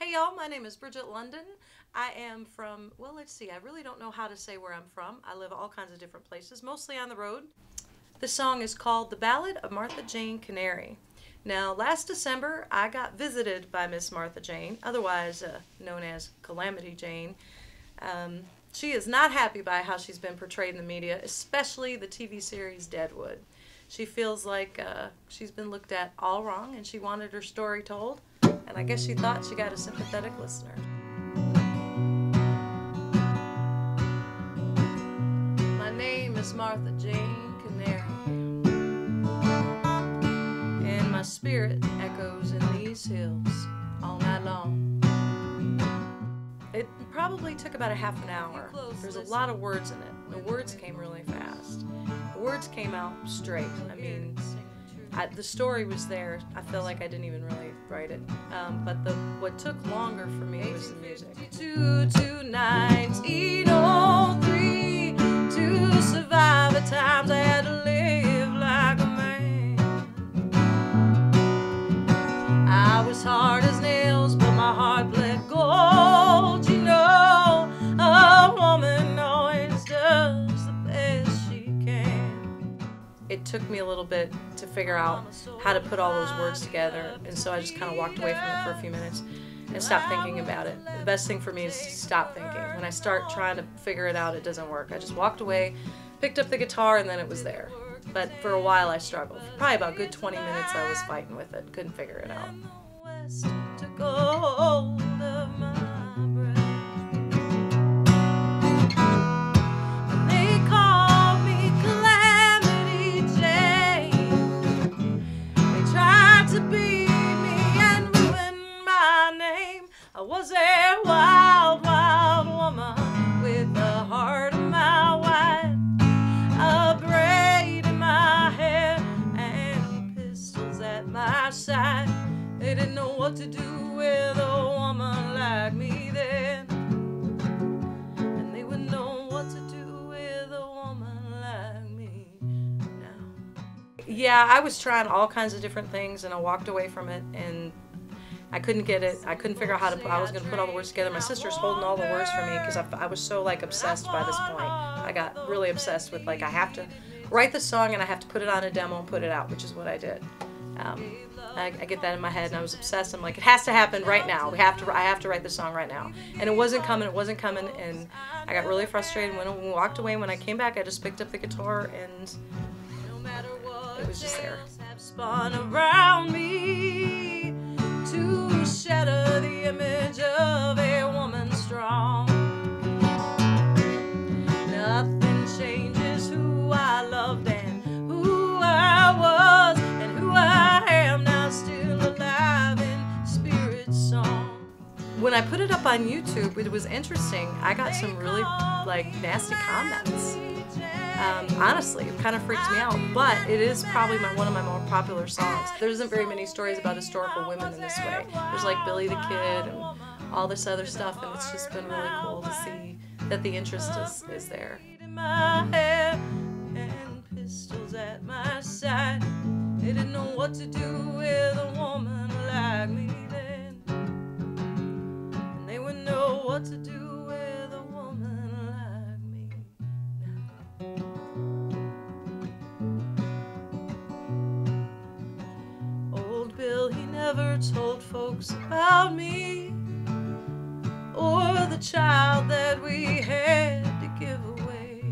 Hey y'all, my name is Brigitte London. I am from, well, let's see, I really don't know how to say where I'm from. I live all kinds of different places, mostly on the road. The song is called The Ballad of Martha Jane Canary. Now, last December, I got visited by Miss Martha Jane, otherwise uh, known as Calamity Jane. Um, she is not happy by how she's been portrayed in the media, especially the TV series Deadwood. She feels like uh, she's been looked at all wrong and she wanted her story told and I guess she thought she got a sympathetic listener. My name is Martha Jane Canary, and my spirit echoes in these hills all night long. It probably took about a half an hour. There's a lot of words in it. The words came really fast. The words came out straight. I mean, I, the story was there. I feel like I didn't even really write it. Um, but the what took longer for me was the music. Two to nineteen oh three to survive the times I had to live like a man. I was hard as nails, but my heart bled gold. You know, a woman always does the best she can. It took me a little bit to figure out how to put all those words together, and so I just kind of walked away from it for a few minutes and stopped thinking about it. The best thing for me is to stop thinking. When I start trying to figure it out, it doesn't work. I just walked away, picked up the guitar, and then it was there. But for a while, I struggled. For probably about good 20 minutes, I was fighting with it. Couldn't figure it out. I was a wild, wild woman with a heart a mile wide, a braid in my hair, and pistols at my side. They didn't know what to do with a woman like me then. And they wouldn't know what to do with a woman like me now. Yeah, I was trying all kinds of different things and I walked away from it and I couldn't get it. I couldn't figure out how to. I was to put all the words together. My sister's holding all the words for me because I, I was so like obsessed by this point. I got really obsessed with like I have to write the song and I have to put it on a demo and put it out, which is what I did. Um, I, I, get that in my head and I was obsessed. I'm like, it has to happen right now. We have to. I have to write the song right now. And it wasn't coming. It wasn't coming. And I got really frustrated. When we walked away, when I came back, I just picked up the guitar and it was just there. Shatter the image of a woman strong. Nothing changes who I loved and who I was and who I am now, still alive in spirit song. When I put it up on YouTube, it was interesting. I got some really like nasty comments. Um, honestly, it kind of freaked me out, but it is probably my, one of my more popular songs. There isn't very many stories about historical women in this way. There's like Billy the Kid and all this other stuff, and it's just been really cool to see that the interest is, is there. They didn't know what to do never told folks about me or the child that we had to give away.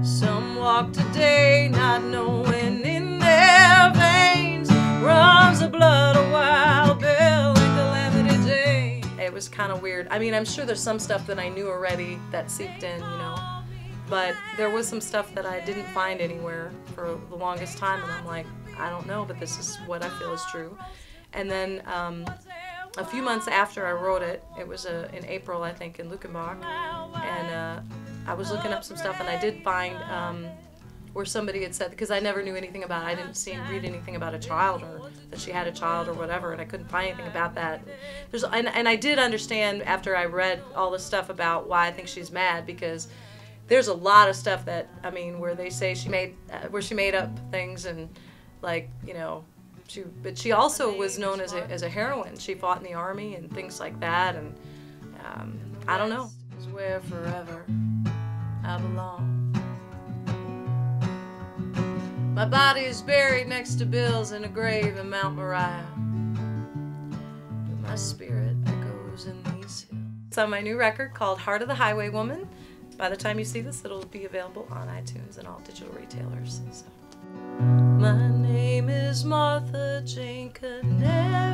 Some walk today not knowing in their veins runs the blood of Wild Bill and Calamity Jane. It was kind of weird. I mean, I'm sure there's some stuff that I knew already that seeped in, you know. But there was some stuff that I didn't find anywhere for the longest time, and I'm like, I don't know, but this is what I feel is true. And then um, a few months after I wrote it, it was uh, in April, I think, in Luckenbach, and uh, I was looking up some stuff, and I did find um, where somebody had said, because I never knew anything about I didn't see read anything about a child or that she had a child or whatever, and I couldn't find anything about that. There's, and, and I did understand after I read all the stuff about why I think she's mad, because there's a lot of stuff that, I mean, where they say she made, uh, where she made up things and, like, you know, she, but she also was known as a, as a heroine. She fought in the army and things like that. And um, I don't know. Is where forever I belong. My body is buried next to Bill's in a grave in Mount Moriah. But my spirit echoes in these hills. It's on my new record called Heart of the Highway Woman. By the time you see this, it'll be available on iTunes and all digital retailers. So. Martha Jane Canary.